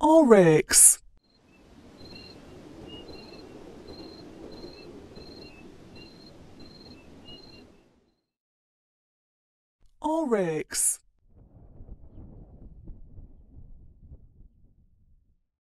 Oryx. Oryx.